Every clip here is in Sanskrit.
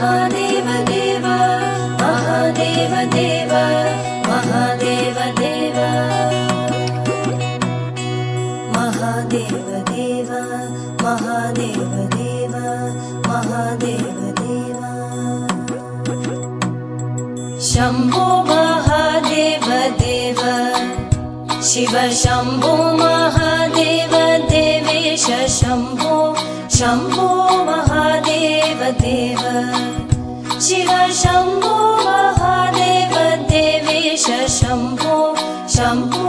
हादेव देव महादेव देव महादेव देवा। शम्भो महादेवदेवा शिव शम्भो शम्भो महादेव देव शिव शम्भो महादेव देवेश शम्भो शम्भो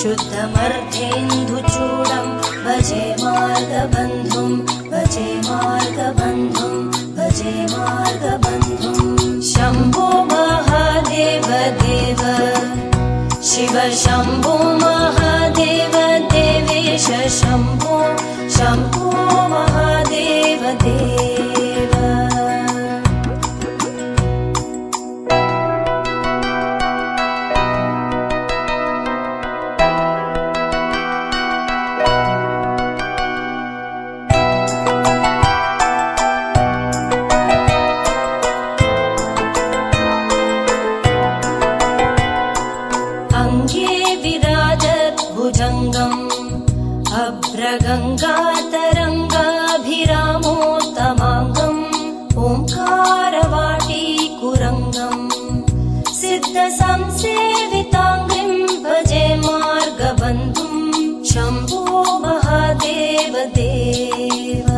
शुद्धमर्धेन्दुचूडम् भजे मार्गबन्धुम् भजे मार्गबन्धुम् भजे मार्गबन्धुम् शम्भो महादेव देव। शिव शम्भो महादेव देवेश शम्भो। शम्भो भुजङ्गम् अभ्रगङ्गातरङ्गाभिरामोत्तमाङ्गम् ओङ्कारवाटीकुरङ्गम् सिद्धसंसेविताङ्गिम् भजे मार्गबन्धुम् शम्भो महादेव देव।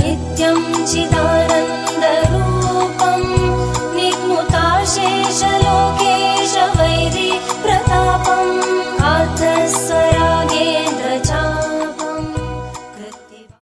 नित्यं चिदानन्द this.